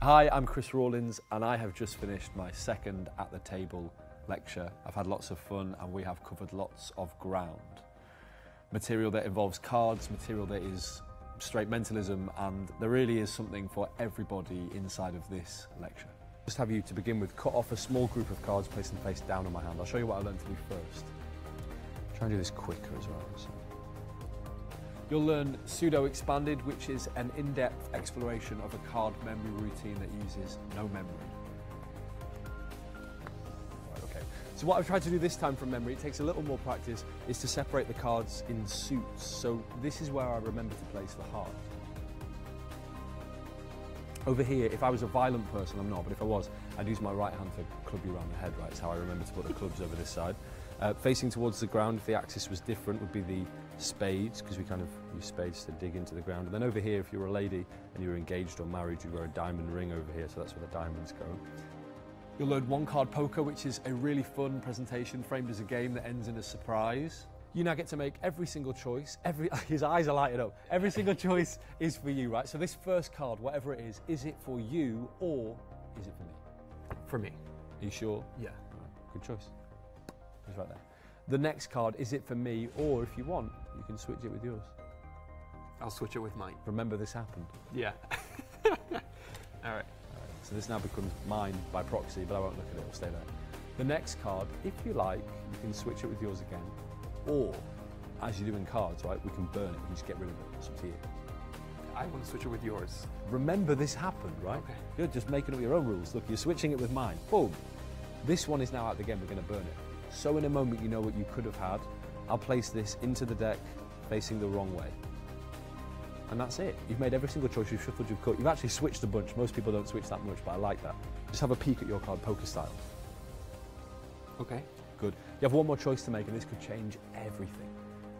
Hi, I'm Chris Rawlins, and I have just finished my second at the table lecture. I've had lots of fun, and we have covered lots of ground. Material that involves cards, material that is straight mentalism, and there really is something for everybody inside of this lecture. Just have you to begin with cut off a small group of cards, place them face down on my hand. I'll show you what I learned to do first. Try and do this quicker as well. So. You'll learn pseudo expanded, which is an in-depth exploration of a card memory routine that uses no memory. Okay. So what I've tried to do this time from memory, it takes a little more practice, is to separate the cards in suits. So this is where I remember to place the heart. Over here, if I was a violent person, I'm not, but if I was, I'd use my right hand to club you around the head, right? It's how I remember to put the clubs over this side. Uh, facing towards the ground, if the axis was different, would be the spades, because we kind of use spades to dig into the ground. And then over here, if you were a lady and you were engaged or married, you'd wear a diamond ring over here, so that's where the diamonds go. You'll learn one card poker, which is a really fun presentation framed as a game that ends in a surprise. You now get to make every single choice. Every his eyes are lighted up. Every single choice is for you, right? So this first card, whatever it is, is it for you or is it for me? For me. Are you sure? Yeah. Right, good choice. He's right there. The next card, is it for me, or if you want, you can switch it with yours. I'll switch it with mine. Remember this happened. Yeah. All right. So this now becomes mine by proxy, but I won't look at it, it'll stay there. The next card, if you like, you can switch it with yours again. Or, as you do in cards, right, we can burn it, and just get rid of it. It's up to you. I want to switch it with yours. Remember this happened, right? Okay. You're just making up your own rules. Look, you're switching it with mine. Boom. This one is now out the game, we're going to burn it. So in a moment you know what you could have had. I'll place this into the deck facing the wrong way. And that's it. You've made every single choice, you've shuffled, you've cut. You've actually switched a bunch. Most people don't switch that much, but I like that. Just have a peek at your card, poker style. Okay. Good. You have one more choice to make, and this could change everything.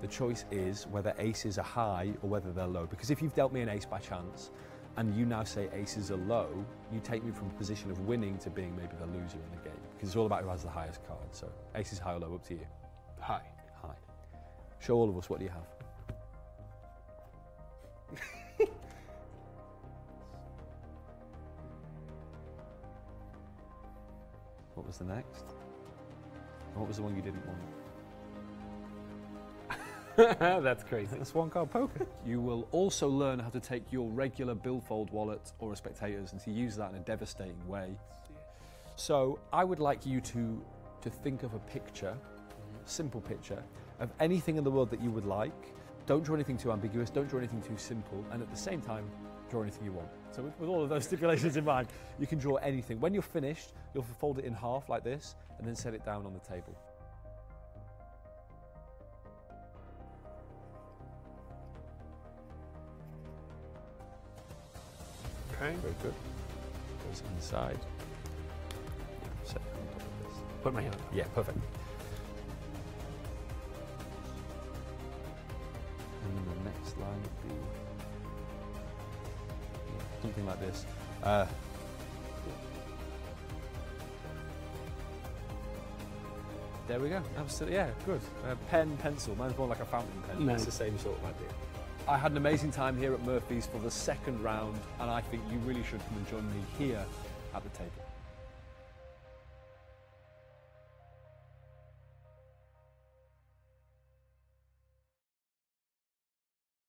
The choice is whether aces are high or whether they're low. Because if you've dealt me an ace by chance, and you now say aces are low, you take me from a position of winning to being maybe the loser in the. Because it's all about who has the highest card. So aces high or low, up to you. Hi. High. Show all of us what do you have. what was the next? What was the one you didn't want? That's crazy. That's one card poker. You will also learn how to take your regular billfold wallet or a spectator's and to use that in a devastating way. So I would like you to, to think of a picture, mm-hmm. simple picture, of anything in the world that you would like. Don't draw anything too ambiguous, don't draw anything too simple, and at the same time, draw anything you want. So with, with all of those stipulations in mind, you can draw anything. When you're finished, you'll fold it in half like this, and then set it down on the table. Okay. Very good. Goes inside. Set on top of this. Put my hand. Yeah, perfect. And then the next line would be yeah, something like this. Uh, there we go. Absolutely, yeah, good. Uh, pen, pencil. Mine's more like a fountain pen. Nice. It's the same sort of idea. I had an amazing time here at Murphy's for the second round, and I think you really should come and join me here at the table.